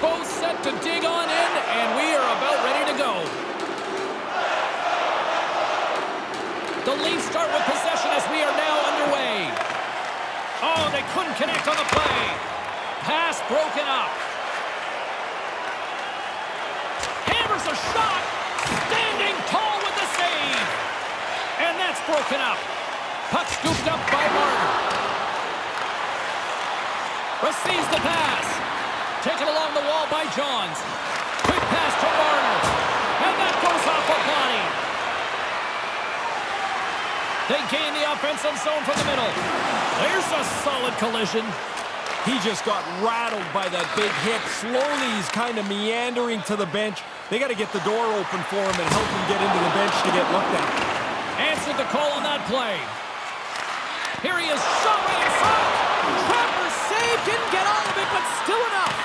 both set to dig on in, and we are about ready to go. The Leafs start with possession as we are now underway. Oh, they couldn't connect on the play. Pass broken up. Hammers a shot. Standing tall with the save. And that's broken up. Puck scooped up by Martin. Receives the pass. Taken along the wall by Johns. Quick pass to Marner. And that goes off a body. They gain the offensive zone from the middle. There's a solid collision. He just got rattled by that big hit. Slowly, he's kind of meandering to the bench. They got to get the door open for him and help him get into the bench to get looked at. Answered the call on that play. Here he is, shot right in front. Trapper saved, didn't get all of it, but still enough.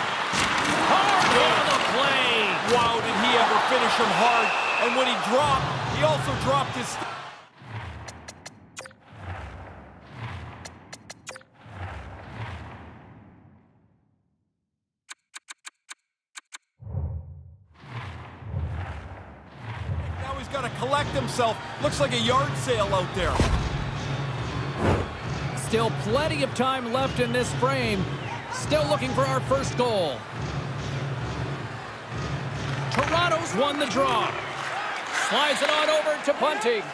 Hard on the play. Wow, did he ever finish him hard. And when he dropped, he also dropped his... Now he's got to collect himself. Looks like a yard sale out there. Still plenty of time left in this frame. Still looking for our first goal. Toronto's won the draw. Slides it on over to Bunting.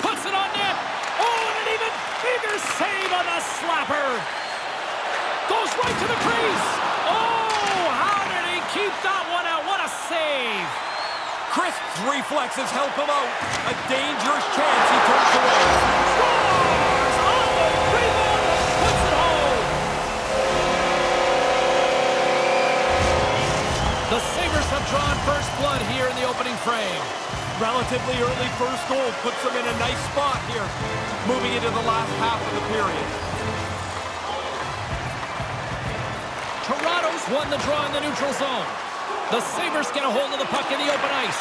Puts it on net. Oh, and an even bigger save on the slapper. Goes right to the crease. Oh, how did he keep that one out? What a save. Crisp's reflexes help him out. A dangerous chance he turns away. Drawn first blood here in the opening frame. Relatively early first goal puts them in a nice spot here, moving into the last half of the period. Toronto's won the draw in the neutral zone. The Sabres get a hold of the puck in the open ice.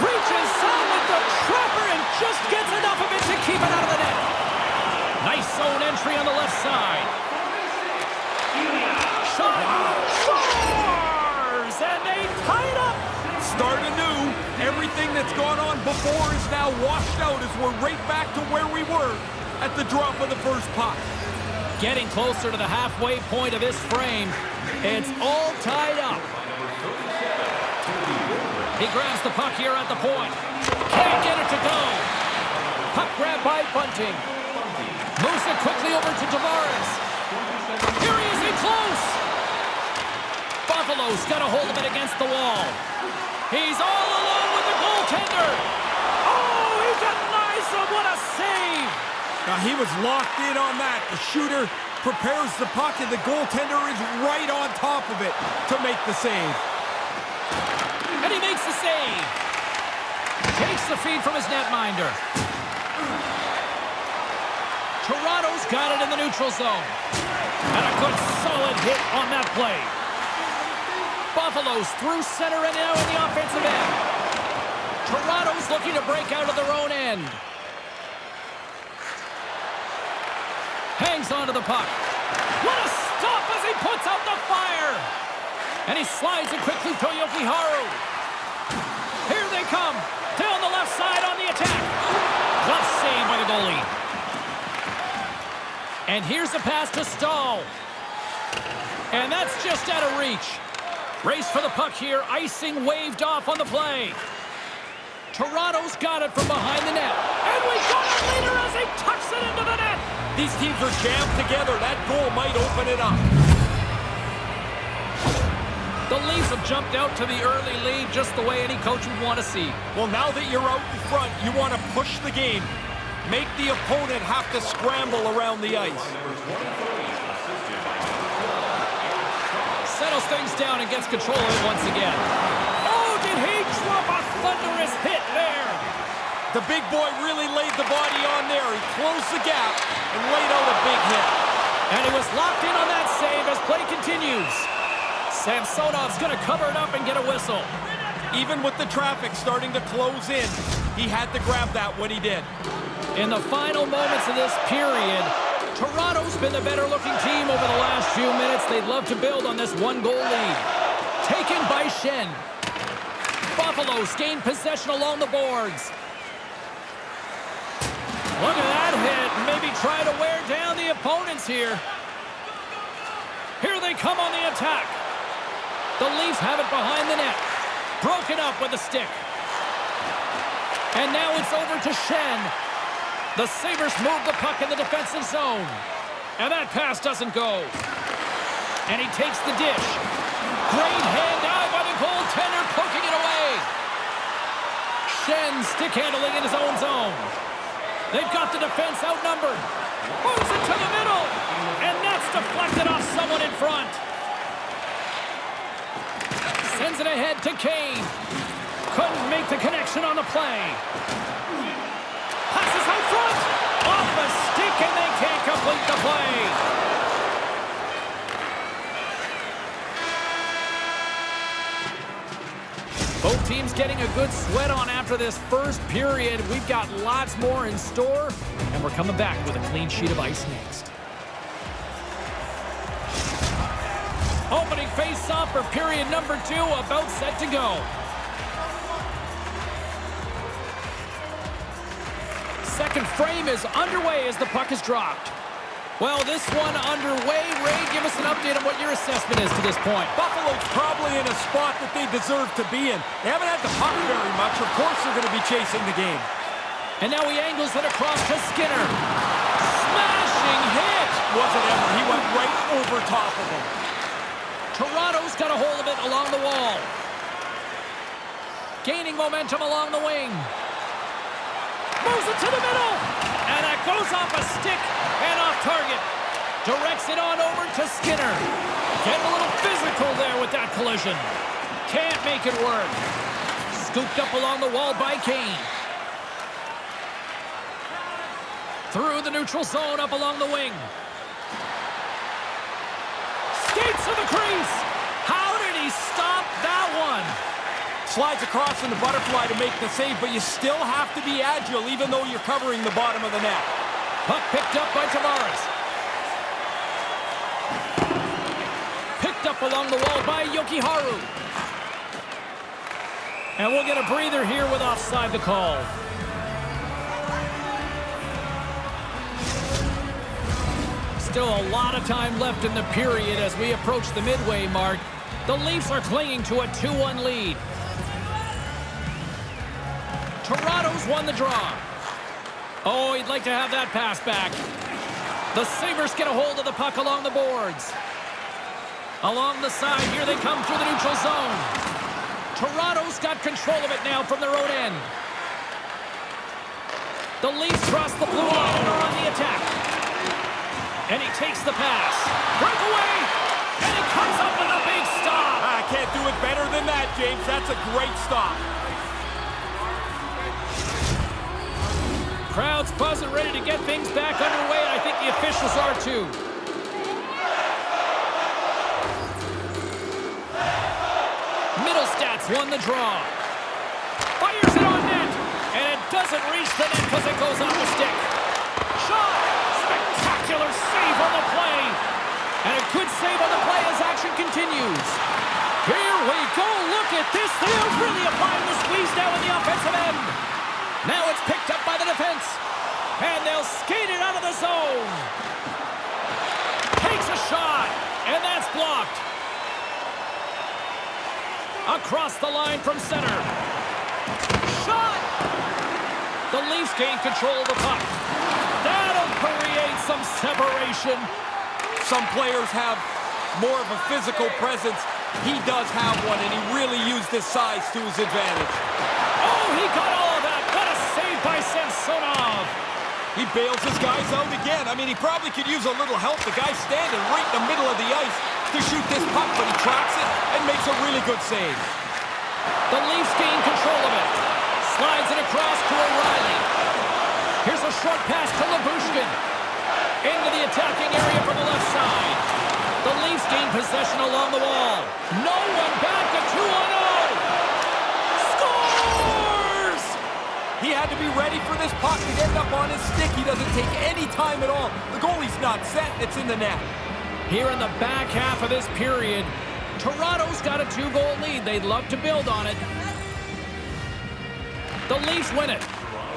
Reaches on with the trapper and just gets enough of it to keep it out of the net. Nice zone entry on the left side. Shot. Scores! And they tie up. Start anew. Everything that's gone on before is now washed out as we're right back to where we were at the drop of the first puck. Getting closer to the halfway point of this frame. It's all tied up. He grabs the puck here at the point. Can't get it to go. Puck grab by Bunting. Moves it quickly over to Tavares. Here he is in close. Buffalo's got a hold of it against the wall. He's all alone with the goaltender. Oh, he denies him. What a save. Now he was locked in on that. The shooter prepares the puck and the goaltender is right on top of it to make the save. And he makes the save. Takes the feed from his netminder. Toronto's got it in the neutral zone. And a good solid hit on that play. Buffalo's through center and now in the offensive end. Toronto's looking to break out of their own end. Hangs onto the puck. What a stop as he puts out the fire! And he slides it quickly to Jokiharju. Here they come. Down the left side on the attack. Glove save by the goalie. And here's the pass to Staal. And that's just out of reach. Race for the puck here. Icing waved off on the play. Toronto's got it from behind the net. And we got a leader as he tucks it into the net. These teams are jammed together. That goal might open it up. The Leafs have jumped out to the early lead just the way any coach would want to see. Well, now that you're out in front, you want to push the game. Make the opponent have to scramble around the ice. Settles things down and gets control of it once again. Oh, did he drop a thunderous hit there? The big boy really laid the body on there. He closed the gap and laid out a big hit. And he was locked in on that save as play continues. Samsonov's going to cover it up and get a whistle. Even with the traffic starting to close in, he had to grab that when he did. In the final moments of this period, Toronto's been the better looking team over the last few minutes. They'd love to build on this one goal lead. Taken by Schenn. Buffalo's gained possession along the boards. Look at that hit. Maybe try to wear down the opponents here. Here they come on the attack. The Leafs have it behind the net. Broken up with a stick. And now it's over to Schenn. The Sabres move the puck in the defensive zone. And that pass doesn't go. And he takes the dish. Great hand out by the goaltender, poking it away. Schenn stick handling in his own zone. They've got the defense outnumbered. Moves it to the middle. And that's deflected off someone in front. Sends it ahead to Kane. Couldn't make the connection on the play. Out front. Off the stick, and they can't complete the play. Both teams getting a good sweat on after this first period. We've got lots more in store, and we're coming back with a clean sheet of ice next. Opening face-off for period number two, about set to go. Second frame is underway as the puck is dropped. Well, this one underway. Ray, give us an update on what your assessment is to this point. Buffalo's probably in a spot that they deserve to be in. They haven't had the puck very much. Of course they're going to be chasing the game. And now he angles it across to Skinner. Smashing hit! Wasn't ever. He went right over top of him. Toronto's got a hold of it along the wall. Gaining momentum along the wing. Moves it to the middle. And that goes off a stick and off target. Directs it on over to Skinner. Getting a little physical there with that collision. Can't make it work. Scooped up along the wall by Kane. Through the neutral zone, up along the wing. Skates to the crease. How did he stop that one? Slides across in the butterfly to make the save, but you still have to be agile even though you're covering the bottom of the net. Puck picked up by Tavares. Picked up along the wall by Jokiharju. And we'll get a breather here with offside the call. Still a lot of time left in the period as we approach the midway mark. The Leafs are clinging to a 2-1 lead. Toronto's won the draw. Oh, he'd like to have that pass back. The Sabres get a hold of the puck along the boards. Along the side, here they come through the neutral zone. Toronto's got control of it now from their own end. The Leafs cross the blue line and are on the attack. And he takes the pass. Breakaway! And it comes up with a big stop. I can't do it better than that, James. That's a great stop. Crowd's buzzing, ready to get things back underway, and I think the officials are too. Mittelstadt's won the draw. Fires it on net, and it doesn't reach the net because it goes off the stick. Shot! Spectacular save on the play. And a good save on the play as action continues. Here we go. Look at this. They are really applying the squeeze now in the offensive end. Now it's picked the defense. And they'll skate it out of the zone. Takes a shot. And that's blocked. Across the line from center. Shot! The Leafs gain control of the puck. That'll create some separation. Some players have more of a physical presence. He does have one, and he really used his size to his advantage. Oh, he got all Samsonov. He bails his guys out again. I mean, he probably could use a little help. The guy's standing right in the middle of the ice to shoot this puck, but he tracks it and makes a really good save. The Leafs gain control of it. Slides it across to O'Reilly. Here's a short pass to Lyubushkin. Into the attacking area from the left side. The Leafs gain possession along the wall. No one back, a 2 on 0. Had to be ready for this puck to end up on his stick. He doesn't take any time at all. The goalie's not set. It's in the net. Here in the back half of this period, Toronto's got a two-goal lead. They'd love to build on it. The Leafs win it.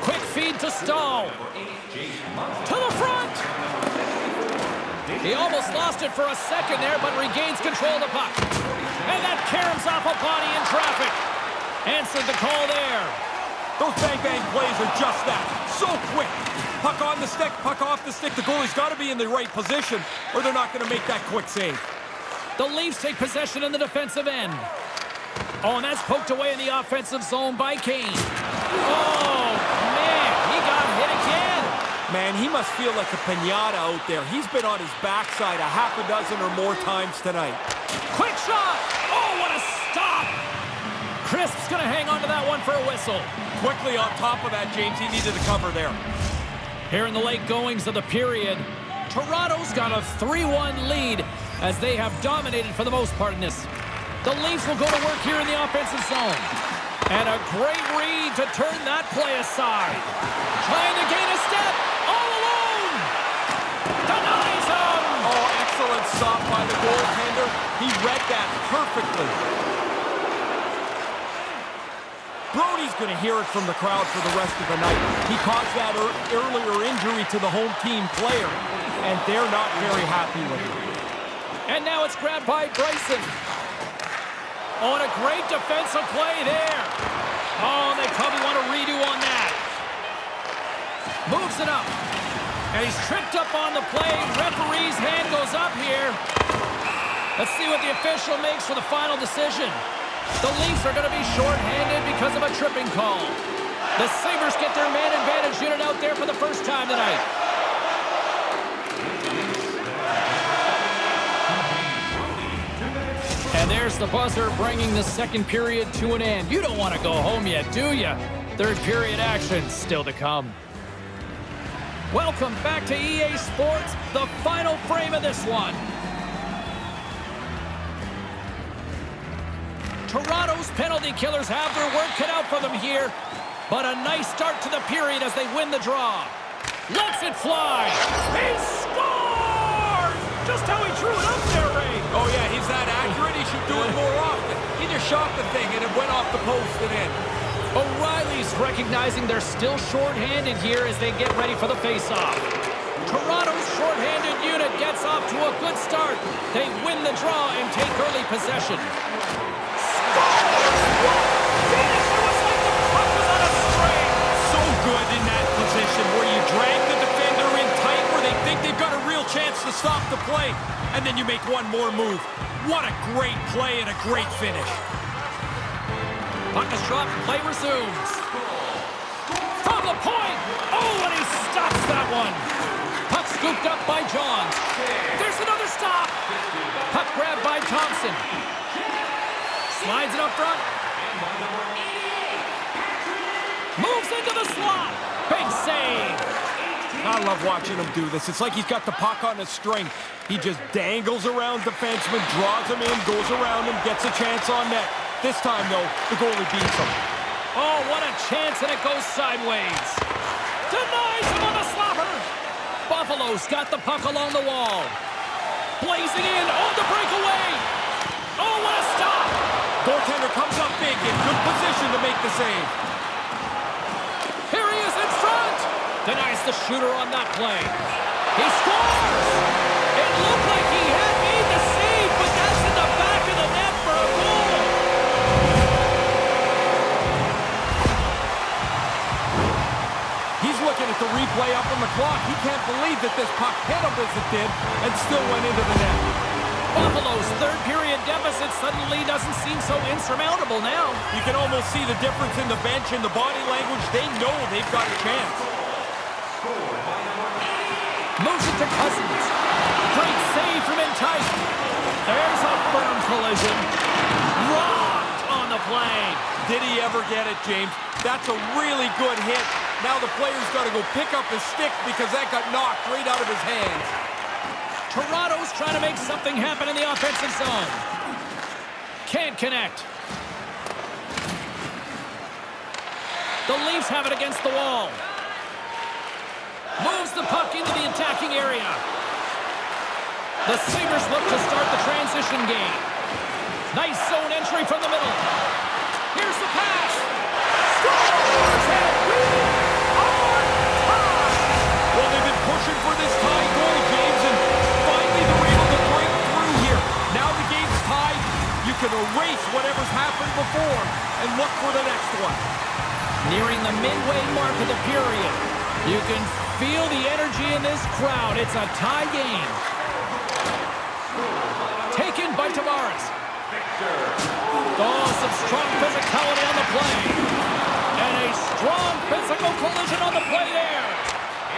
Quick feed to Staal. To the front. He almost lost it for a second there, but regains control of the puck. And that caroms off a body in traffic. Answered the call there. Those bang-bang plays are just that. So quick. Puck on the stick, puck off the stick. The goalie's got to be in the right position, or they're not going to make that quick save. The Leafs take possession in the defensive end. Oh, and that's poked away in the offensive zone by Kane. Oh, man, he got hit again. Man, he must feel like a pinata out there. He's been on his backside a half a dozen or more times tonight. Quick shot. Crisp's going to hang on to that one for a whistle. Quickly on top of that, James, he needed a cover there. Here in the late goings of the period, Toronto's got a 3-1 lead as they have dominated for the most part in this. The Leafs will go to work here in the offensive zone. And a great read to turn that play aside. Trying to gain a step. All alone. Denies him. Oh, excellent stop by the goaltender. He read that perfectly. Brodie's going to hear it from the crowd for the rest of the night. He caused that er earlier injury to the home team player, and they're not very happy with it. And now it's grabbed by Bryson. Oh, and a great defensive play there. Oh, they probably want a redo on that. Moves it up. And he's tripped up on the play. Referee's hand goes up here. Let's see what the official makes for the final decision. The Leafs are going to be short-handed because of a tripping call. The Sabres get their man advantage unit out there for the first time tonight. And there's the buzzer bringing the second period to an end. You don't want to go home yet, do you? Third period action still to come. Welcome back to EA Sports, the final frame of this one. Toronto's penalty killers have their work cut out for them here, but a nice start to the period as they win the draw. Let's it fly. He scores! Just how he drew it up there, Ray. Oh, yeah, he's that accurate. He should do it more often. He just shot the thing, and it went off the post and in. O'Reilly's recognizing they're still short-handed here as they get ready for the face-off. Toronto's short-handed unit gets off to a good start. They win the draw and take early possession. To stop the play, and then you make one more move. What a great play and a great finish. Puck is dropped, play resumes. From the point! Oh, and he stops that one. Puck scooped up by Johns. There's another stop. Puck grabbed by Thompson. Slides it up front. Moves into the slot. Big save. I love watching him do this. It's like he's got the puck on a string. He just dangles around defensemen, draws him in, goes around him, gets a chance on net. This time, though, the goalie beats him. Oh, what a chance, and it goes sideways. Denies him on the slapper. Buffalo's got the puck along the wall. Blazing in on the breakaway. Oh, what a stop. Goaltender comes up big in good position to make the save. Here he is in front. Denies the shooter on that play. He scores. It looked like he had made the save, but that's in the back of the net for a goal. He's looking at the replay up on the clock. He can't believe that this puck hit him as it did and still went into the net. Buffalo's third period deficit suddenly doesn't seem so insurmountable now. You can almost see the difference in the bench and the body language. They know they've got a chance. Moves it to Cozens. Great save from in. There's a firm collision. Rocked on the play. Did he ever get it, James? That's a really good hit. Now the player's got to go pick up his stick because that got knocked right out of his hands. Toronto's trying to make something happen in the offensive zone. Can't connect. The Leafs have it against the wall. Moves the puck into the attacking area. The Sabres look to start the transition game. Nice zone entry from the middle. Here's the pass. Scores! And we are tied! Well, they've been pushing for this tie goal, James, and finally they're able to break through here. Now the game's tied. You can erase whatever's happened before and look for the next one. Nearing the midway mark of the period. You can feel the energy in this crowd. It's a tie game. Taken by Tavares. Oh, some strong physicality on the play. And a strong physical collision on the play there.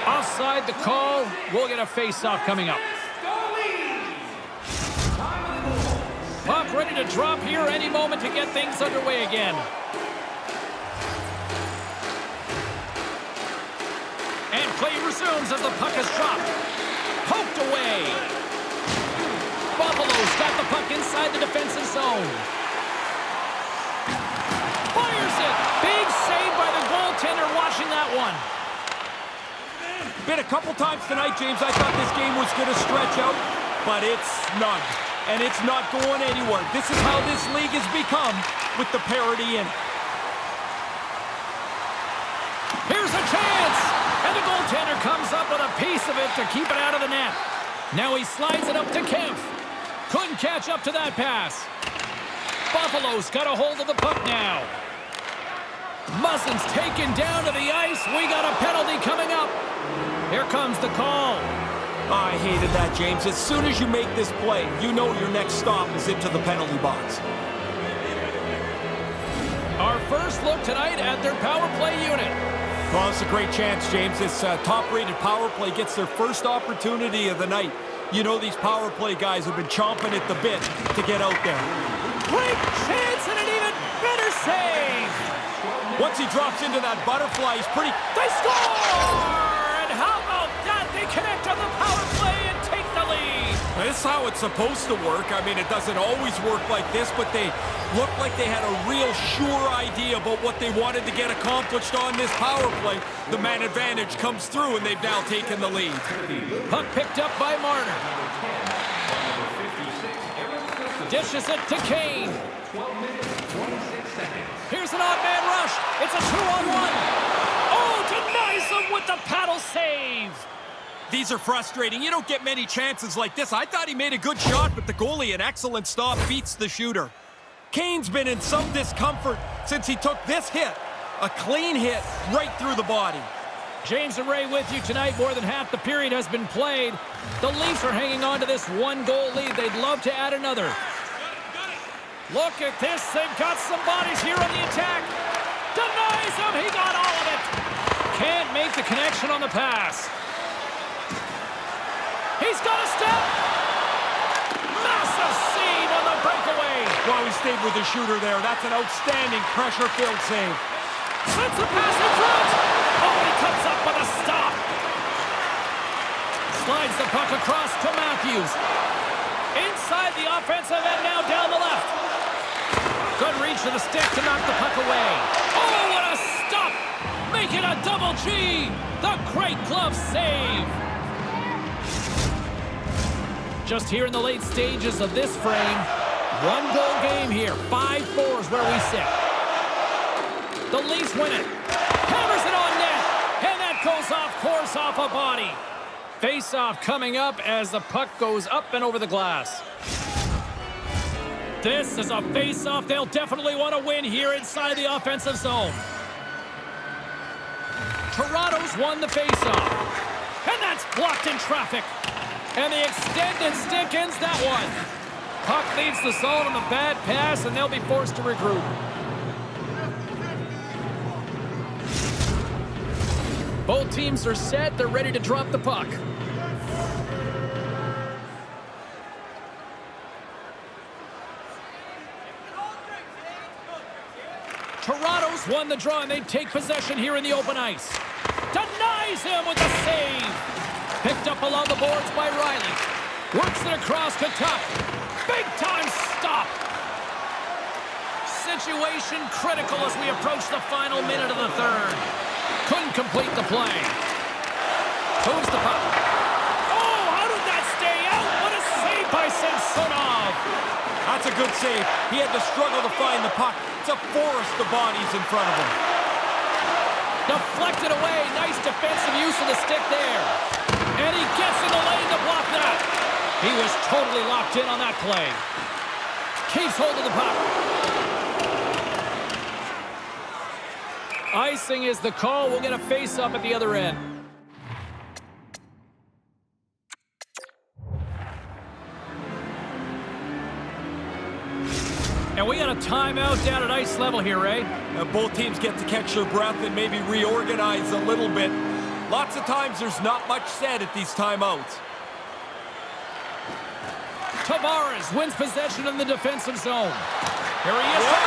Offside the call. We'll get a face-off coming up. Puck ready to drop here any moment to get things underway again. And play resumes as the puck is dropped. Poked away. Buffalo's got the puck inside the defensive zone. Fires it. Big save by the goaltender watching that one. Been a couple times tonight, James, I thought this game was going to stretch out, but it's none. And it's not going anywhere. This is how this league has become with the parity in it. Here's a chance. And the goaltender comes up with a piece of it to keep it out of the net. Now he slides it up to Kemp. Couldn't catch up to that pass. Buffalo's got a hold of the puck now. Muzzin's taken down to the ice. We got a penalty coming up. Here comes the call. I hated that, James. As soon as you make this play, you know your next stop is into the penalty box. Our first look tonight at their power play unit. Well, it's a great chance, James. This uh, top-rated power play gets their first opportunity of the night. You know these power play guys have been chomping at the bit to get out there. Great chance and an even better save. Once he drops into that butterfly, he's pretty... They score! Is how it's supposed to work. I mean, it doesn't always work like this, but they look like they had a real sure idea about what they wanted to get accomplished on this power play. The man advantage comes through, and they've now taken the lead. Puck picked up by Marner. Dishes it to Kane. Here's an odd man rush. It's a two-on-one. Oh, denies him with the paddle save. These are frustrating. You don't get many chances like this. I thought he made a good shot, but the goalie, an excellent stop, beats the shooter. Kane's been in some discomfort since he took this hit. A clean hit right through the body. James and Ray with you tonight. More than half the period has been played. The Leafs are hanging on to this one-goal lead. They'd love to add another. Look at this. They've got some bodies here on the attack. Denies him. He got all of it. Can't make the connection on the pass. He's got a step. Massive save on the breakaway. Well, he stayed with the shooter there. That's an outstanding pressure-filled save. Sends the pass in front. Oh, he comes up with a stop. Slides the puck across to Matthews. Inside the offensive end now down the left. Good reach to the stick to knock the puck away. Oh, what a stop! Make it a double G! The great glove save! Just here in the late stages of this frame, one goal game here. 5-4 is where we sit. The Leafs win it. Hammers it on net. And that goes off course off a body. Face-off coming up as the puck goes up and over the glass. This is a face-off they'll definitely want to win here inside the offensive zone. Toronto's won the face-off. And that's blocked in traffic. And the extended stick ends that one. Puck leaves the zone on a bad pass, and they'll be forced to regroup. Both teams are set. They're ready to drop the puck. Toronto's won the draw, and they take possession here in the open ice. Denies him with a save. Picked up along the boards by Riley. Works it across to Tuch. Big time stop. Situation critical as we approach the final minute of the third. Couldn't complete the play. Moves the puck. Oh, how did that stay out? What a save by Samsonov. That's a good save. He had to struggle to find the puck. It's a forest of bodies in front of him. Deflected away. Nice defensive use of the stick there. And he gets in the lane to block that. He was totally locked in on that play. Keeps hold of the puck. Icing is the call. We'll get a face-up at the other end. And we got a timeout down at ice level here, Ray. Both teams get to catch their breath and maybe reorganize a little bit. Lots of times there's not much said at these timeouts. Tavares wins possession in the defensive zone. Here he is. Yeah.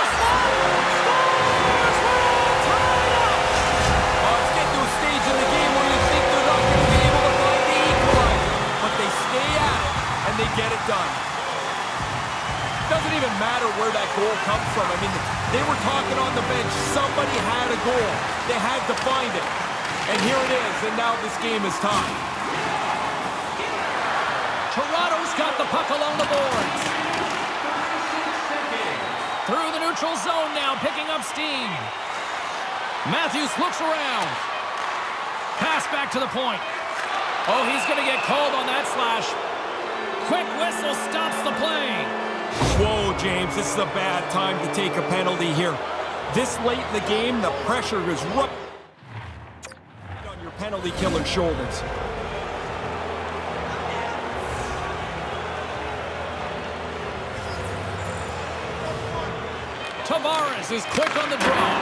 Oh, it's getting to a stage in the game where you think they're not going to be able to find the equalizer. But they stay at it, and they get it done. Doesn't even matter where that goal comes from. I mean, they were talking on the bench. Somebody had a goal. They had to find it. And here it is, and now this game is tied. Toronto's got the puck along the boards. Through the neutral zone now, picking up steam. Matthews looks around. Pass back to the point. Oh, he's going to get called on that slash. Quick whistle stops the play. Whoa, James, this is a bad time to take a penalty here. This late in the game, the pressure is penalty killer's shoulders. Tavares is quick on the draw.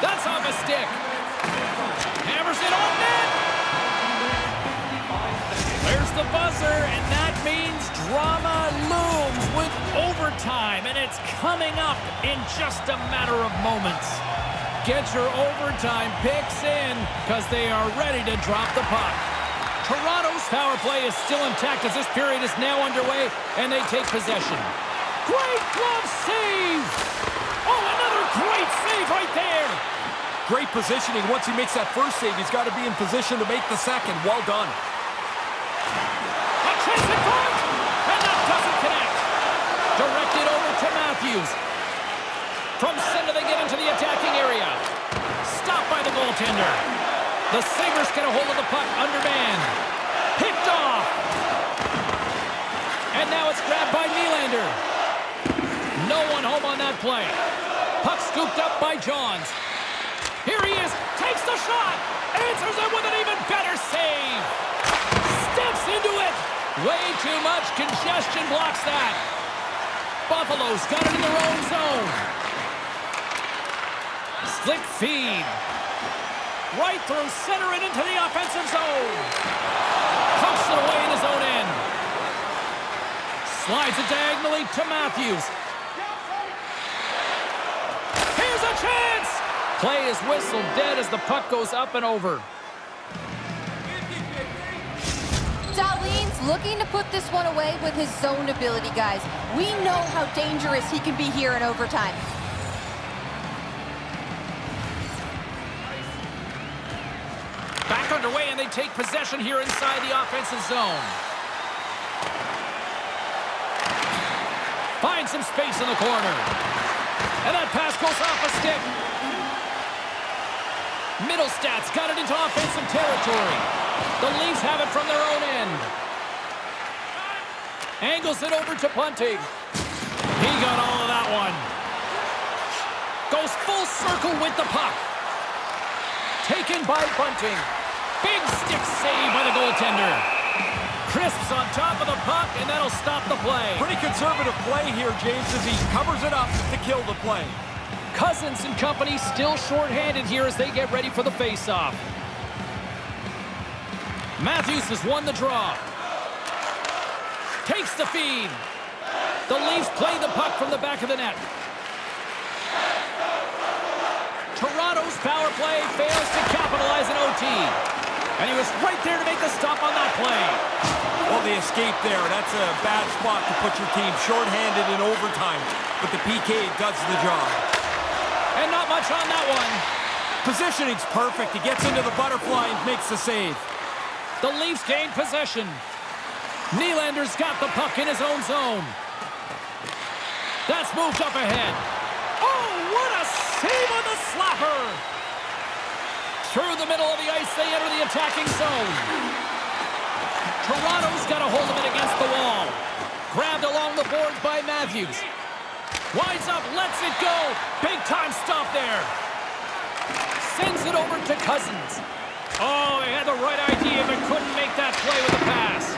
That's off a stick. Hammers it on net. There's the buzzer, and that means drama looms with overtime, and it's coming up in just a matter of moments. Get your overtime picks in, because they are ready to drop the puck. Toronto's power play is still intact as this period is now underway, and they take possession. Great glove save! Oh, another great save right there! Great positioning. Once he makes that first save, he's got to be in position to make the second. Well done. A chance in front! And that doesn't connect! Directed over to Matthews. From center, they get into the attacking area. Stopped by the goaltender. The Sabres get a hold of the puck under man. Picked off! And now it's grabbed by Nylander. No one home on that play. Puck scooped up by Johns. Here he is, takes the shot, answers it with an even better save. Steps into it. Way too much congestion blocks that. Buffalo's got it in their own zone. Slick feed. Right through center and into the offensive zone. Pumps it away in his own end. Slides it diagonally to Matthews. Here's a chance! Play is whistled dead as the puck goes up and over. Dahlin's looking to put this one away with his zone ability, guys. We know how dangerous he can be here in overtime. Back underway, and they take possession here inside the offensive zone. Finds some space in the corner. And that pass goes off a stick. Mittelstadt's got it into offensive territory. The Leafs have it from their own end. Angles it over to Bunting. He got all of that one. Goes full circle with the puck. Taken by Bunting. Big stick save by the goaltender. Crisps on top of the puck, and that'll stop the play. Pretty conservative play here, James, as he covers it up to kill the play. Cozens and company still shorthanded here as they get ready for the faceoff. Matthews has won the draw. Takes the feed. The Leafs play the puck from the back of the net. Toronto's power play fails to capitalize in OT. And he was right there to make the stop on that play. Well, the escape there, that's a bad spot to put your team shorthanded in overtime. But the PK does the job. And not much on that one. Positioning's perfect. He gets into the butterfly and makes the save. The Leafs gain possession. Nylander's got the puck in his own zone. That's moved up ahead. Oh, what a save on the slapper! Through the middle of the ice, they enter the attacking zone. Toronto's got a hold of it against the wall. Grabbed along the boards by Matthews. Winds up, lets it go. Big time stop there. Sends it over to Cozens. Oh, he had the right idea, but couldn't make that play with the pass.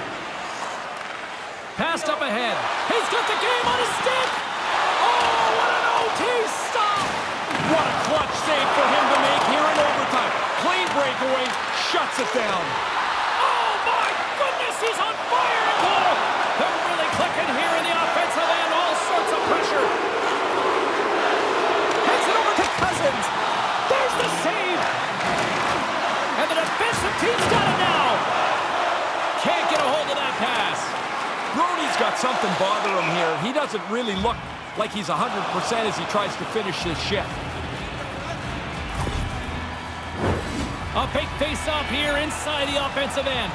Passed up ahead. He's got the game on his stick. Oh, what an OT stop. What a clutch save for him to make here in overtime. Clean breakaway, shuts it down. Oh, my goodness, he's on fire. They're really clicking here in the offensive end. All sorts of pressure. Hands it over to Cozens. There's the save. And the defensive team's got it now. Can't get a hold of that pass. Brodie's got something bothering him here. He doesn't really look like he's 100% as he tries to finish his shift. A big face-off here inside the offensive end.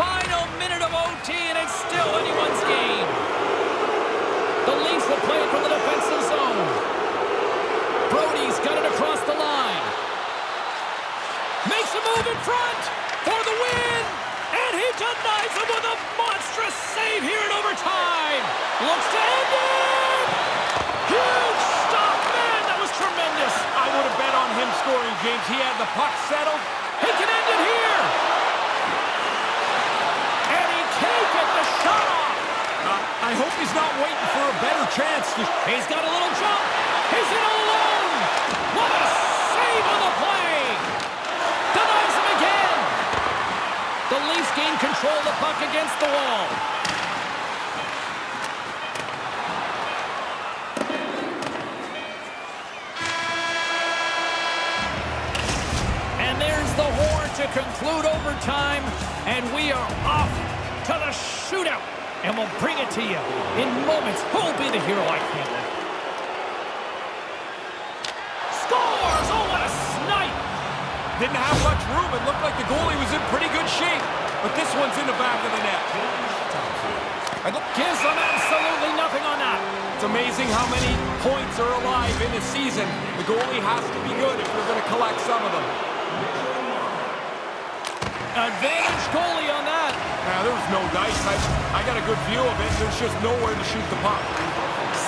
Final minute of OT, and it's still anyone's game. The Leafs will play from the defensive zone. Brodie's got it across the line. Makes a move in front for the win. And he denies him with a monstrous save here in overtime. Looks to end it. Huge stop. Man, that was tremendous. I would have bet on him scoring, James. He had the puck settled. He can end it here. And he can't get the shot off. Uh, I hope he's not waiting for a better chance. He's got a little jump. He's in alone. What a save on the play. Denies him again. The Leafs gain control of the puck against the wall. Conclude overtime. And we are off to the shootout. And we'll bring it to you in moments. Who'll be the hero? I can't wait. Scores! Oh, what a snipe! Didn't have much room. It looked like the goalie was in pretty good shape. But this one's in the back of the net. Gives them absolutely nothing on that. It's amazing how many points are alive in a season. The goalie has to be good if you're going to collect some of them. Advantage goalie on that. Now, there was no dice. I, I got a good view of it. There's just nowhere to shoot the puck.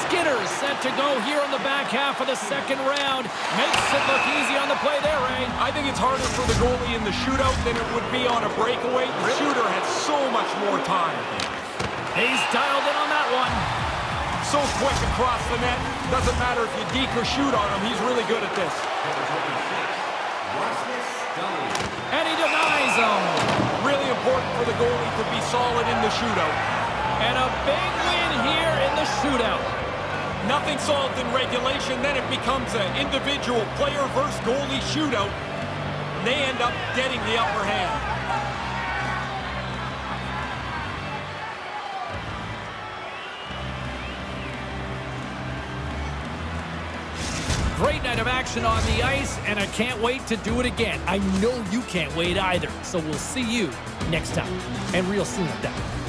Skinner set to go here in the back half of the second round. Makes it look easy on the play there, Ray. I think it's harder for the goalie in the shootout than it would be on a breakaway. The shooter had so much more time. He's dialed in on that one. So quick across the net. Doesn't matter if you deke or shoot on him. He's really good at this. And he denies him. Really important for the goalie to be solid in the shootout. And a big win here in the shootout. Nothing solved in regulation, then it becomes an individual player versus goalie shootout. They end up getting the upper hand. Great night of action on the ice, and I can't wait to do it again. I know you can't wait either. So we'll see you next time, and real soon at that.